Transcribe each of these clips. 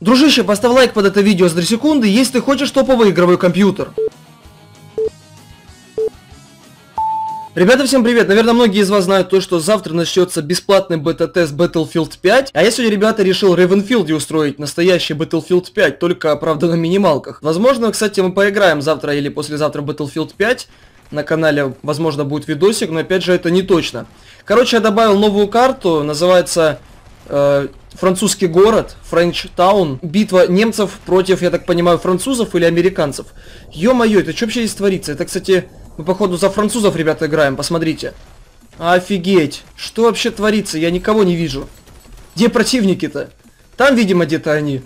Дружище, поставь лайк под это видео с 3 секунды, если ты хочешь топовый игровой компьютер. Ребята, всем привет! Наверное, многие из вас знают то, что завтра начнется бесплатный бета-тест Battlefield 5. А я сегодня, ребята, решил Ravenfield устроить настоящий Battlefield 5, только, правда, на минималках. Возможно, кстати, мы поиграем завтра или послезавтра Battlefield 5. На канале, возможно, будет видосик, но опять же, это не точно. Короче, я добавил новую карту, называется э, французский город, Town, битва немцев против, я так понимаю, французов или американцев. Ё-моё, это что вообще здесь творится? Это, кстати, мы, походу, за французов, ребята, играем, посмотрите. Офигеть, что вообще творится? Я никого не вижу. Где противники-то? Там, видимо, где-то они.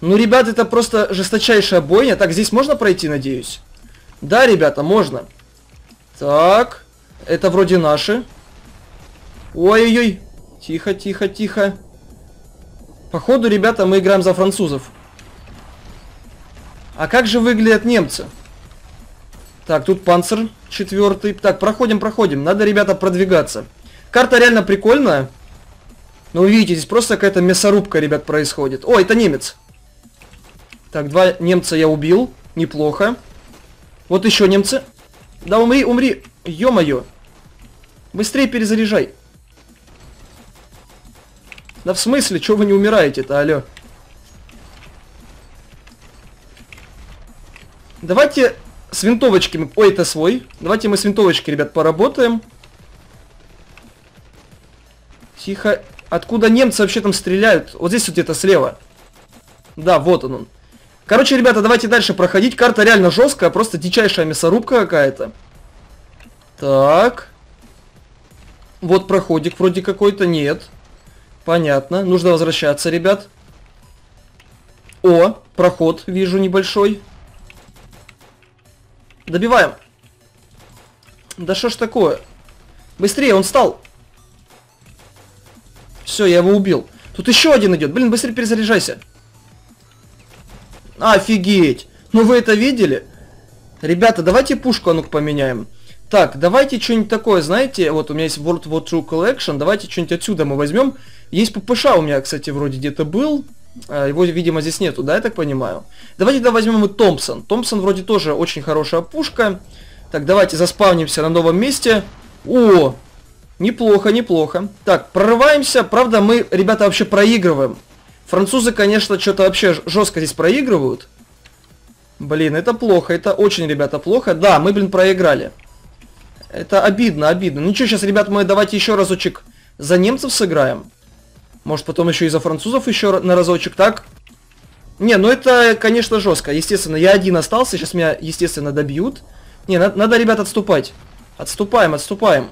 Ну, ребят, это просто жесточайшая бойня. Так, здесь можно пройти, надеюсь? Да, ребята, можно. Так, это вроде наши. Ой-ой-ой, тихо, тихо, тихо. Походу, ребята, мы играем за французов. А как же выглядят немцы? Так, тут панцир четвертый. Так, проходим, проходим. Надо, ребята, продвигаться. Карта реально прикольная. Но вы видите, здесь просто какая-то мясорубка, ребят, происходит. О, это немец. Так, два немца я убил. Неплохо. Вот еще немцы. Да умри, умри. Ё-моё. Быстрее перезаряжай. Да в смысле, что вы не умираете-то, алё? Давайте с винтовочками... Ой, это свой. Давайте мы с винтовочкой, ребят, поработаем. Тихо. Откуда немцы вообще там стреляют? Вот здесь вот где-то слева. Да, вот он он. Короче, ребята, давайте дальше проходить. Карта реально жесткая, просто дичайшая мясорубка какая-то. Так. Вот проходик вроде какой-то. Нет. Понятно. Нужно возвращаться, ребят. О, проход вижу небольшой. Добиваем. Да что ж такое? Быстрее, он встал. Все, я его убил. Тут еще один идет. Блин, быстрее перезаряжайся. Офигеть. Ну вы это видели? Ребята, давайте пушку, а ну-ка поменяем. Так, давайте что-нибудь такое, знаете, вот у меня есть World War II Collection, давайте что-нибудь отсюда мы возьмем. Есть ППШ у меня, кстати, вроде где-то был. А, его, видимо, здесь нету, да, я так понимаю? Давайте тогда возьмем и Томпсон. Томпсон вроде тоже очень хорошая пушка. Так, давайте заспавнимся на новом месте. О, неплохо, неплохо. Так, прорываемся. Правда, мы, ребята, вообще проигрываем. Французы, конечно, что-то вообще жестко здесь проигрывают. Блин, это плохо, это очень, ребята, плохо. Да, мы, блин, проиграли. Это обидно, обидно. Ну что, сейчас, ребят, мы давайте еще разочек за немцев сыграем. Может, потом еще и за французов еще на разочек, так? Не, ну это, конечно, жестко. Естественно, я один остался, сейчас меня, естественно, добьют. Не, надо, надо ребят, отступать. Отступаем, отступаем.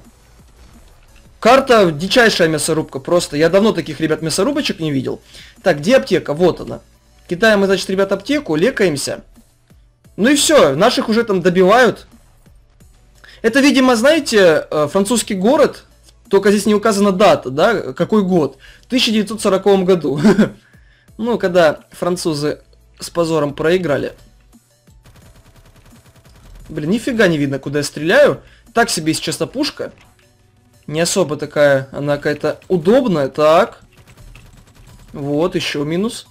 Карта дичайшая мясорубка, просто. Я давно таких, ребят, мясорубочек не видел. Так, где аптека? Вот она. Кидаем мы, значит, ребят, аптеку, лекаемся. Ну и все, наших уже там добивают. Это, видимо, знаете, э, французский город, только здесь не указана дата, да, какой год. В 1940 году. ну, когда французы с позором проиграли. Блин, нифига не видно, куда я стреляю. Так себе, если честно, пушка. Не особо такая, она какая-то удобная. Так. Вот, еще минус.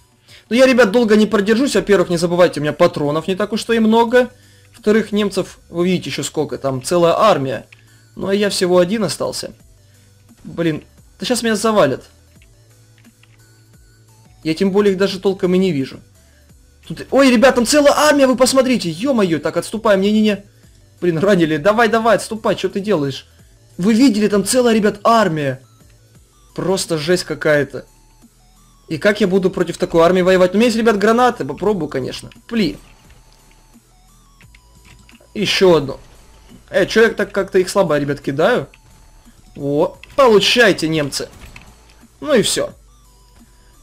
Но я, ребят, долго не продержусь. Во-первых, не забывайте, у меня патронов не так уж и много. Во-вторых, немцев, вы видите еще сколько, там целая армия. Ну, а я всего один остался. Блин, да сейчас меня завалят. Я тем более их даже толком и не вижу. Тут... Ой, ребят, там целая армия, вы посмотрите. Ё-моё, так, отступаем, не-не-не. Блин, ранили. Давай, давай, отступай, что ты делаешь? Вы видели, там целая, ребят, армия. Просто жесть какая-то. И как я буду против такой армии воевать? У меня есть, ребят, гранаты, попробую, конечно. Пли. Еще одну. Э, что я так как-то их слабо, ребят, кидаю? О, получайте, немцы. Ну и все.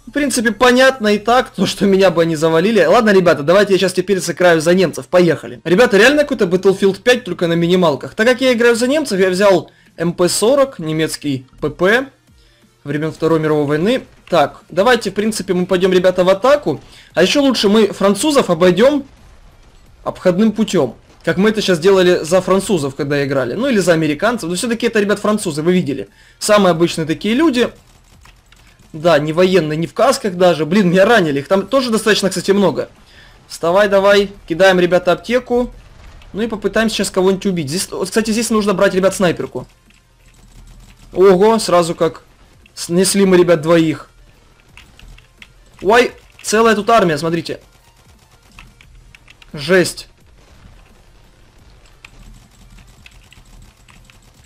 В принципе, понятно и так, то, что меня бы они завалили. Ладно, ребята, давайте я сейчас теперь сыграю за немцев. Поехали. Ребята, реально какой-то Battlefield 5, только на минималках. Так как я играю за немцев, я взял МП-40, немецкий ПП, времен Второй мировой войны. Так, давайте, в принципе, мы пойдем, ребята, в атаку. А еще лучше мы французов обойдем обходным путем. Как мы это сейчас делали за французов, когда играли. Ну или за американцев. Но все-таки это, ребят, французы, вы видели. Самые обычные такие люди. Да, не военные, не в касках даже. Блин, меня ранили. Их там тоже достаточно, кстати, много. Вставай давай. Кидаем, ребята, аптеку. Ну и попытаемся сейчас кого-нибудь убить. Здесь, вот, кстати, здесь нужно брать, ребят, снайперку. Ого, сразу как снесли мы, ребят, двоих. Ой, целая тут армия, смотрите. Жесть.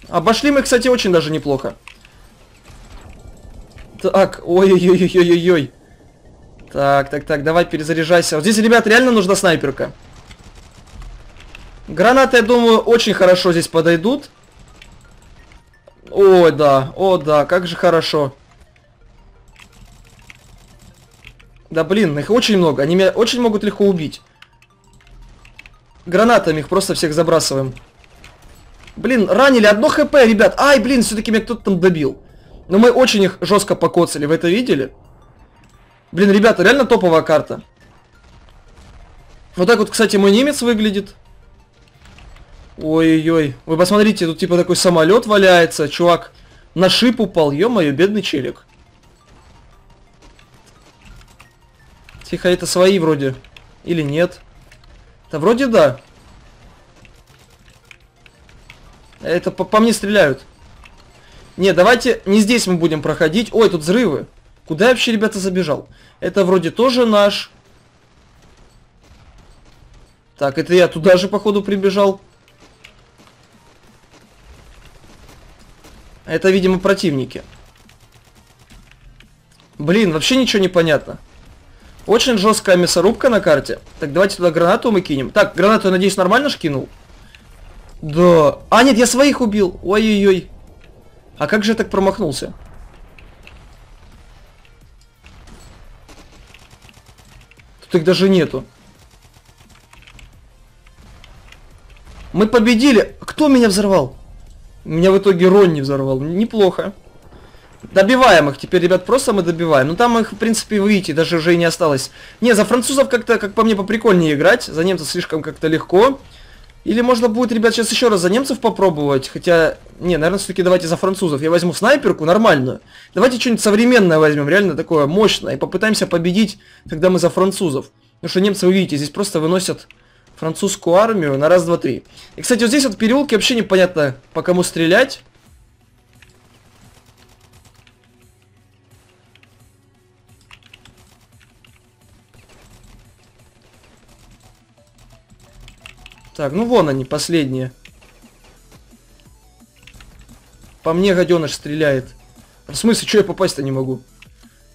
Обошли мы, кстати, очень даже неплохо. Так, ой-ой-ой-ой-ой-ой. Так, так, так, давай перезаряжайся. Вот здесь, ребят, реально нужна снайперка. Гранаты, я думаю, очень хорошо здесь подойдут. Ой, да, о, да, как же хорошо. Да, блин, их очень много. Они меня очень могут легко убить. Гранатами их просто всех забрасываем. Блин, ранили одно хп, ребят. Ай, блин, все-таки меня кто-то там добил. Но мы очень их жестко покоцали, вы это видели? Блин, ребята, реально топовая карта. Вот так вот, кстати, мой немец выглядит. Ой-ой-ой. Вы посмотрите, тут типа такой самолет валяется. Чувак на шип упал. Ё-моё, бедный челик. Тихо, это свои вроде. Или нет? Да вроде да. Это по, по мне стреляют. Не, давайте не здесь мы будем проходить. Ой, тут взрывы. Куда я вообще, ребята, забежал? Это вроде тоже наш. Так, это я туда же, походу, прибежал. Это, видимо, противники. Блин, вообще ничего не понятно. Очень жесткая мясорубка на карте. Так, давайте туда гранату мы кинем. Так, гранату, я надеюсь, нормально ж кинул? Да. А, нет, я своих убил. Ой-ой-ой. А как же я так промахнулся? Тут их даже нету. Мы победили. Кто меня взорвал? Меня в итоге Ронни взорвал. Неплохо. Добиваем их. Теперь, ребят, просто мы добиваем. Ну там их, в принципе, выйти даже уже и не осталось. Не, за французов как-то, как по мне, поприкольнее играть. За немцев слишком как-то легко. Или можно будет, ребят, сейчас еще раз за немцев попробовать. Хотя, не, наверное, все-таки давайте за французов. Я возьму снайперку нормальную. Давайте что-нибудь современное возьмем, реально такое мощное. И попытаемся победить, когда мы за французов. Потому что немцы, вы видите, здесь просто выносят французскую армию на раз, два, три. И, кстати, вот здесь вот переулки вообще непонятно, по кому стрелять. Так, ну вон они, последние. По мне гаденыш стреляет. В смысле, что я попасть-то не могу?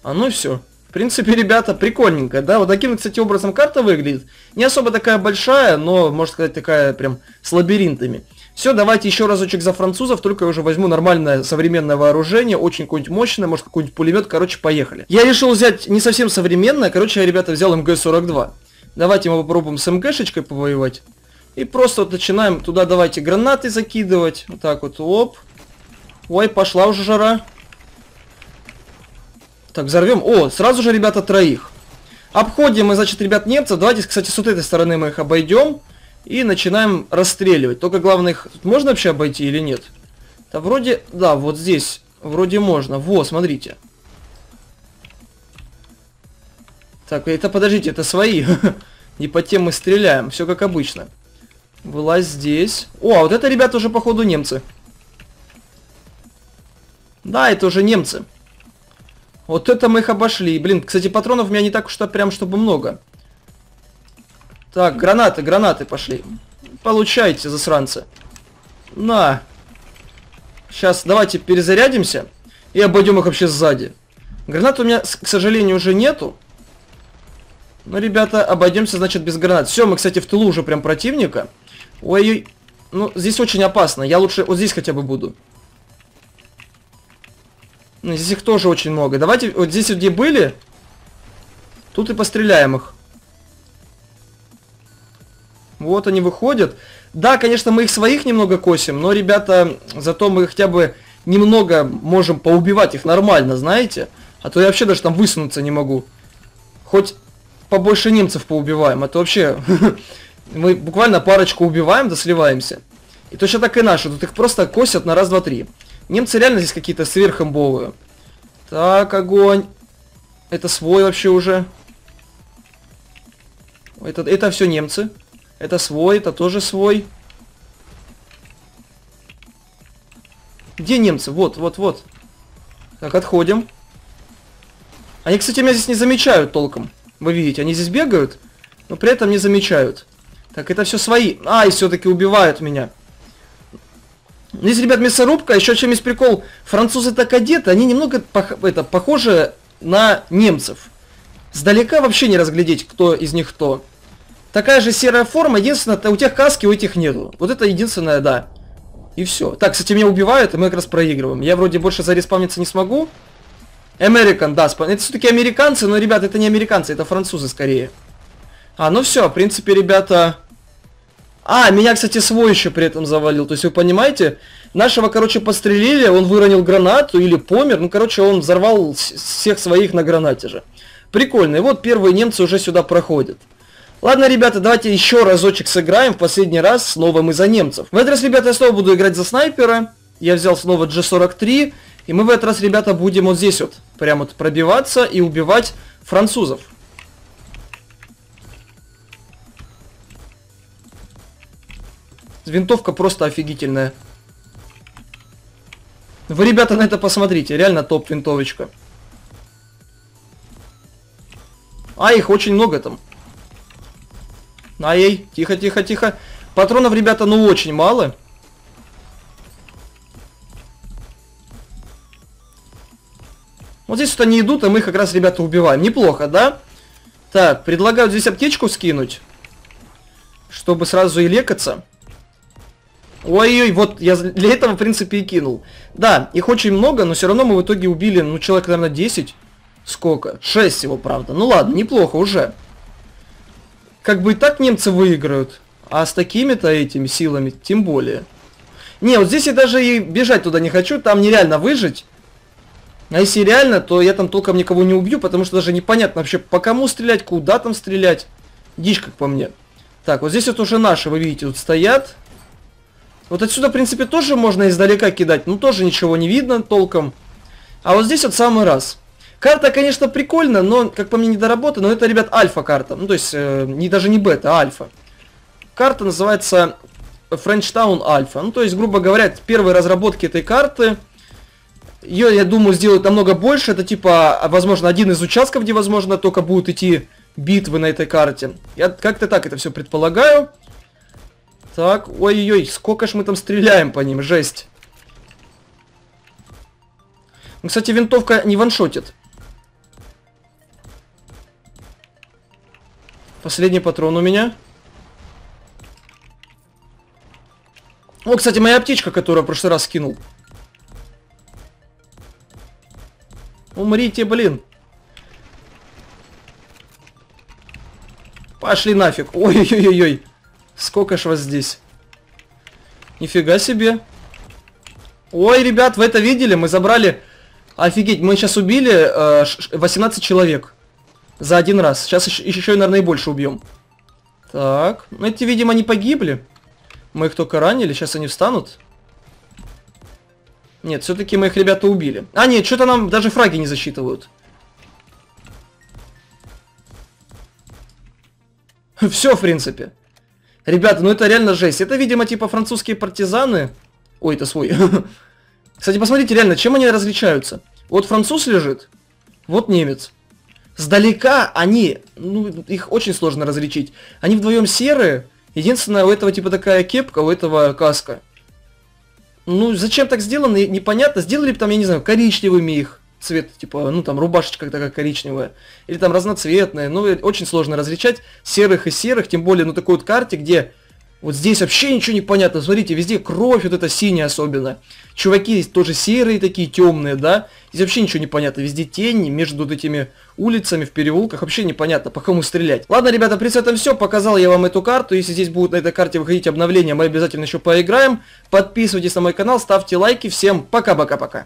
А ну все. В принципе, ребята, прикольненько, да? Вот таким, кстати, образом карта выглядит. Не особо такая большая, но, можно сказать, такая прям с лабиринтами. Все, давайте еще разочек за французов, только я уже возьму нормальное современное вооружение, очень какое-нибудь мощное, может какой-нибудь пулемет, короче, поехали. Я решил взять не совсем современное, короче, я, ребята, взял МГ-42. Давайте мы попробуем с МГшечкой повоевать. И просто вот начинаем туда давайте гранаты закидывать. Вот так вот, оп. Ой, пошла уже жара. Так, взорвем. О, сразу же, ребята, троих. Обходим мы, значит, ребят, немцев. Давайте, кстати, с вот этой стороны мы их обойдем. И начинаем расстреливать. Только главное, их можно вообще обойти или нет? Да вроде, да, вот здесь вроде можно. Во, смотрите. Так, это подождите, это свои. Не по тем мы стреляем. Все как обычно. Вылазь здесь. О, а вот это, ребята, уже, походу, немцы. Да, это уже немцы. Вот это мы их обошли. Блин, кстати, патронов у меня не так уж прям, чтобы много. Так, гранаты, гранаты пошли. Получайте, засранцы. На. Сейчас давайте перезарядимся. И обойдем их вообще сзади. Гранат у меня, к сожалению, уже нету. Но, ребята, обойдемся, значит, без гранат. Все, мы, кстати, в тылу уже прям противника. Ой-ой. Ну, здесь очень опасно. Я лучше вот здесь хотя бы буду. Ну, здесь их тоже очень много. Давайте вот здесь, где были, тут и постреляем их. Вот они выходят. Да, конечно, мы их своих немного косим, но, ребята, зато мы хотя бы немного можем поубивать их нормально, знаете? А то я вообще даже там высунуться не могу. Хоть побольше немцев поубиваем, а то вообще мы буквально парочку убиваем, да сливаемся. И точно так и наши, тут их просто косят на раз, два, три. Немцы реально здесь какие-то сверхимбовые. Так, огонь. Это свой вообще уже. Это, это все немцы. Это свой, это тоже свой. Где немцы? Вот, вот, вот. Так, отходим. Они, кстати, меня здесь не замечают толком. Вы видите, они здесь бегают, но при этом не замечают. Так, это все свои. А, и все-таки убивают меня. Здесь, ребят, мясорубка. Еще чем есть прикол. Французы так одеты, они немного пох это, похожи на немцев. Сдалека вообще не разглядеть, кто из них кто. Такая же серая форма, единственное, у тех каски, у этих нету. Вот это единственное, да. И все. Так, кстати, меня убивают, и мы как раз проигрываем. Я вроде больше зареспавниться не смогу. American, да, это все-таки американцы, но, ребят, это не американцы, это французы скорее. А, ну все, в принципе, ребята... А, меня, кстати, свой еще при этом завалил. То есть, вы понимаете, нашего, короче, пострелили, он выронил гранату или помер. Ну, короче, он взорвал всех своих на гранате же. Прикольно. И вот первые немцы уже сюда проходят. Ладно, ребята, давайте еще разочек сыграем, в последний раз снова мы за немцев. В этот раз, ребята, я снова буду играть за снайпера. Я взял снова G43. И мы в этот раз, ребята, будем вот здесь вот прям вот пробиваться и убивать французов. Винтовка просто офигительная. Вы, ребята, на это посмотрите. Реально топ винтовочка. А, их очень много там. Ай, тихо, тихо, тихо. Патронов, ребята, ну очень мало. Вот здесь вот они идут, а мы их как раз, ребята, убиваем. Неплохо, да? Так, предлагаю здесь аптечку скинуть. Чтобы сразу и лекаться. Ой-ой, вот я для этого, в принципе, и кинул. Да, их очень много, но все равно мы в итоге убили, ну, человек, наверное, 10. Сколько? 6 всего, правда. Ну ладно, неплохо уже как бы и так немцы выиграют. А с такими-то этими силами тем более. Не, вот здесь я даже и бежать туда не хочу, там нереально выжить. А если реально, то я там толком никого не убью, потому что даже непонятно вообще, по кому стрелять, куда там стрелять. Дичь, как по мне. Так, вот здесь вот уже наши, вы видите, тут стоят. Вот отсюда, в принципе, тоже можно издалека кидать, но тоже ничего не видно толком. А вот здесь вот самый раз. Карта, конечно, прикольная, но, как по мне, недоработана. Но это, ребят, альфа-карта. Ну, то есть, э, не, даже не бета, а альфа. Карта называется Town Alpha. Ну, то есть, грубо говоря, первые разработки этой карты. Ее, я думаю, сделают намного больше. Это, типа, возможно, один из участков, где, возможно, только будут идти битвы на этой карте. Я как-то так это все предполагаю. Так, ой-ой-ой, сколько ж мы там стреляем по ним, жесть. Ну, кстати, винтовка не ваншотит. Последний патрон у меня. О, кстати, моя птичка, которую в прошлый раз скинул. Умрите, блин. Пошли нафиг. Ой-ой-ой-ой. Сколько ж вас здесь? Нифига себе. Ой, ребят, вы это видели? Мы забрали... Офигеть, мы сейчас убили э, 18 человек. За один раз. Сейчас еще, еще наверное, и больше убьем. Так. Эти, видимо, не погибли. Мы их только ранили. Сейчас они встанут. Нет, все-таки мы их, ребята, убили. А, нет, что-то нам даже фраги не засчитывают. Все, в принципе. Ребята, ну это реально жесть. Это, видимо, типа французские партизаны. Ой, это свой. Кстати, посмотрите, реально, чем они различаются. Вот француз лежит, вот немец. Сдалека они, ну, их очень сложно различить. Они вдвоем серые. Единственное, у этого типа такая кепка, у этого каска. Ну, зачем так сделано, непонятно. Сделали бы там, я не знаю, коричневыми их цвет, типа, ну там рубашечка такая коричневая, или там разноцветная, ну очень сложно различать серых и серых, тем более на такой вот карте, где вот здесь вообще ничего не понятно. Смотрите, везде кровь вот эта синяя особенно. Чуваки здесь тоже серые такие, темные, да. Здесь вообще ничего не понятно. Везде тени между вот этими улицами в переулках. Вообще непонятно, по кому стрелять. Ладно, ребята, при этом все. Показал я вам эту карту. Если здесь будут на этой карте выходить обновления, мы обязательно еще поиграем. Подписывайтесь на мой канал, ставьте лайки. Всем пока-пока-пока.